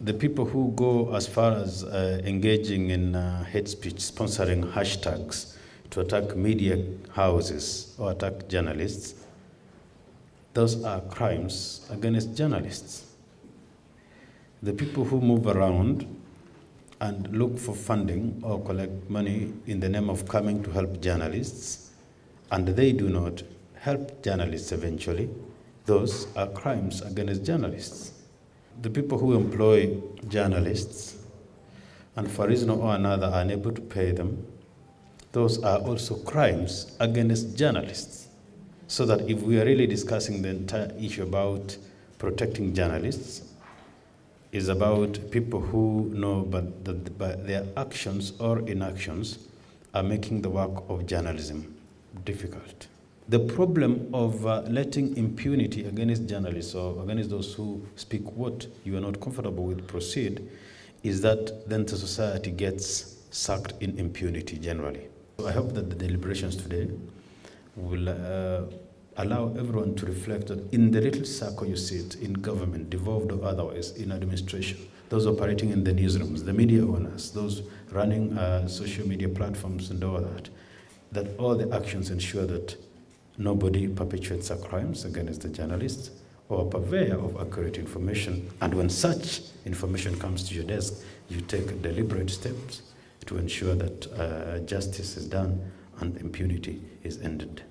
the people who go as far as uh, engaging in uh, hate speech, sponsoring hashtags to attack media houses or attack journalists, those are crimes against journalists. The people who move around and look for funding or collect money in the name of coming to help journalists, and they do not help journalists eventually, those are crimes against journalists. The people who employ journalists and for reason or another are unable to pay them, those are also crimes against journalists. So that if we are really discussing the entire issue about protecting journalists, is about people who know but that by their actions or inactions are making the work of journalism difficult. The problem of uh, letting impunity against journalists or against those who speak what you are not comfortable with proceed is that then the society gets sucked in impunity generally. So I hope that the deliberations today will uh, allow everyone to reflect that in the little circle you sit in government, devolved or otherwise, in administration, those operating in the newsrooms, the media owners, those running uh, social media platforms and all that, that all the actions ensure that nobody perpetuates crimes against the journalists or a purveyor of accurate information. And when such information comes to your desk, you take deliberate steps to ensure that uh, justice is done and impunity is ended.